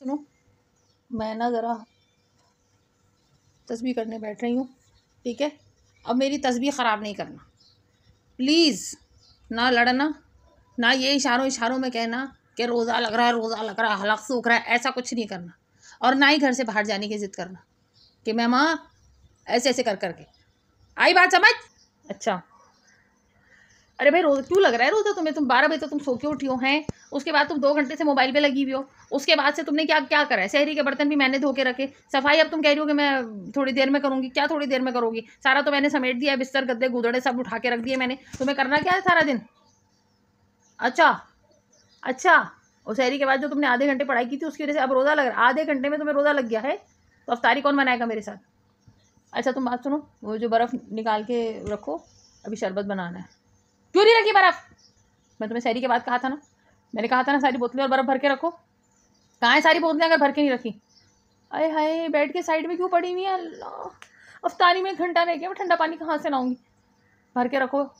सुनो, मैं ना ज़रा तस्बीह करने बैठ रही हूँ, ठीक है? अब मेरी तस्बीह ख़राब नहीं करना। प्लीज़ ना लड़ना, ना ये इशारों इशारों में कहना कि रोज़ा लग रहा है, रोज़ा लग रहा है हलक सूख रहा है, ऐसा कुछ नहीं करना। और ना ही घर से बाहर जाने की ज़िद करना कि मैं माँ ऐसे ऐसे कर करके। आई बात समझ? अच्छा। अरे भाई, रोज़ क्यों लग रहा है रोज़ा तुम्हें? तुम बारह बजे तो तुम सो के उठी हो, हैं? उसके बाद तुम दो घंटे से मोबाइल पे लगी हुई हो। उसके बाद से तुमने क्या क्या करा है? शहरी के बर्तन भी मैंने धो के रखे। सफ़ाई अब तुम कह रही हो कि मैं थोड़ी देर में करूँगी। क्या थोड़ी देर में करोगी? सारा तो मैंने समेट दिया बिस्तर, गद्दे, गुदड़े सब उठा के रख दिए मैंने। तुम्हें करना क्या है सारा दिन? अच्छा अच्छा। और शहरी के बाद जो तुमने आधे घंटे पढ़ाई की थी, उसकी वजह से अब रोज़ा लग रहा आधे घंटे में तुम्हें रोज़ा लग गया है? तो अफ्तारी कौन बनाएगा मेरे साथ? अच्छा तुम बात सुनो। वो जो बर्फ़ निकाल के रखो, अभी शरबत बनाना है। क्यों नहीं रखी बर्फ़? मैं तुम्हें शहरी के बाद कहा था ना। मैंने कहा था ना, सारी बोतलें और बर्फ़ भर के रखो। कहाँ है सारी बोतलें अगर भर के नहीं रखी? अरे हाय, बेड के साइड में क्यों पड़ी हुई है? अल्लाह। अफ्तारी में घंटा रह गया, मैं ठंडा पानी कहाँ से लाऊँगी? भर के रखो।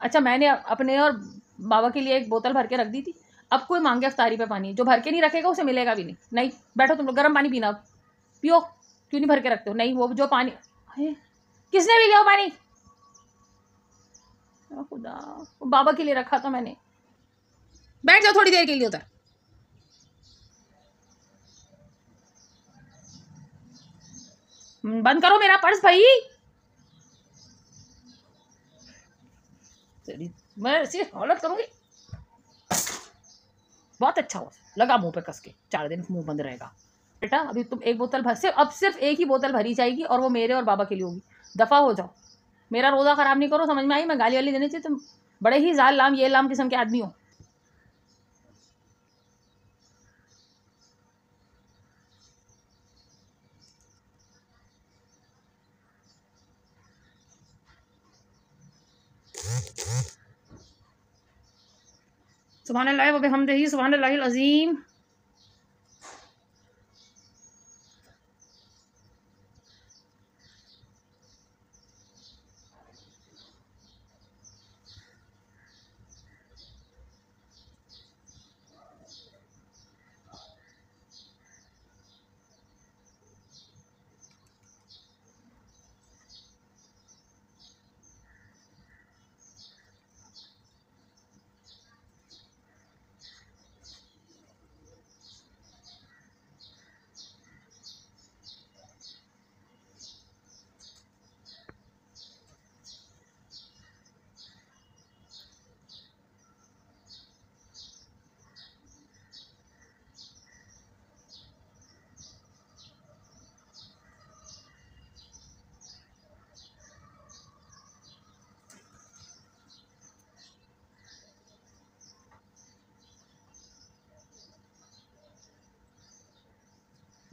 अच्छा मैंने अपने और बाबा के लिए एक बोतल भर के रख दी थी। अब कोई मांगे अफ्तारी पे पानी? जो भर के नहीं रखेगा, उसे मिलेगा भी नहीं। नहीं, बैठो तुम लोग, गर्म पानी पीना अब। पियो। क्यों नहीं भर के रखते हो? नहीं, वो जो पानी किसने भी लिया पानी? खुदा वो बाबा के लिए रखा था मैंने। बैठ जाओ थोड़ी देर के लिए उधर। बंद करो मेरा पर्स भाई। मैं ऐसी हालत करूँगी। बहुत अच्छा हो लगा मुँह पे कस के। चार दिन मुँह बंद रहेगा। बेटा अभी तुम एक बोतल भर सिर्फ़ अब सिर्फ़ एक ही बोतल भरी जाएगी और वो मेरे और बाबा के लिए होगी। दफ़ा हो जाओ। मेरा रोज़ा ख़राब नहीं करो, समझ में आई? मैं गाली वाली देनी चाहिए तुम बड़े ही जाल लाम, ये लाम किस्म के आदमी हो। सुबहान अल्लाह, वब हमदही सुबहान अल्लाह अज़ीम।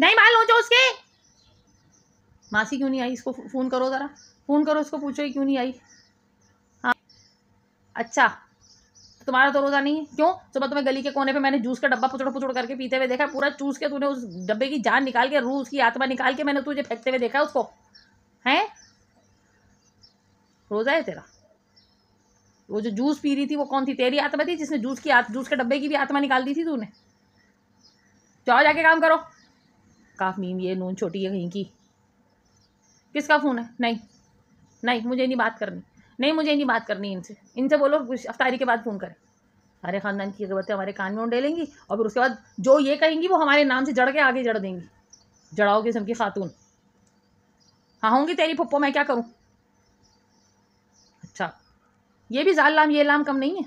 नहीं मान लो जो उसके। मासी क्यों नहीं आई? इसको फ़ोन करो ज़रा। फ़ोन करो, इसको पूछो क्यों नहीं आई? हाँ। अच्छा। तुम्हारा तो रोज़ा नहीं है? क्यों? सुबह तुम्हें गली के कोने पे मैंने जूस का डब्बा पुचड़ पुचड़ करके पीते हुए देखा। पूरा चूस के तूने उस डब्बे की जान निकाल के, रूह उसकी आत्मा निकाल के मैंने तुझे फेंकते हुए देखा उसको। हैं? रोज़ा है तेरा। वो जो जूस पी रही थी, वो कौन थी? तेरी आत्मा थी जिसने जूस की जूस के डब्बे की भी आत्मा निकाल दी थी तूने। जाओ जाके काम करो। काफ मीम, ये नून छोटी है कहीं की। किसका फ़ोन है? नहीं। नहीं, मुझे नहीं बात करनी। नहीं, मुझे नहीं बात करनी इनसे। इनसे बोलो अफ्तारी के बाद फ़ोन करें। हमारे ख़ानदान की बातें हमारे कान में लेंगी और फिर उसके बाद जो ये कहेंगी, वो हमारे नाम से जड़ के आगे जड़ देंगी। जड़ाओ किस्म की खातून। हाँ होंगी तेरी पप्पो मैं क्या करूँ? अच्छा ये भी जाल लाम, ये लाम कम नहीं है?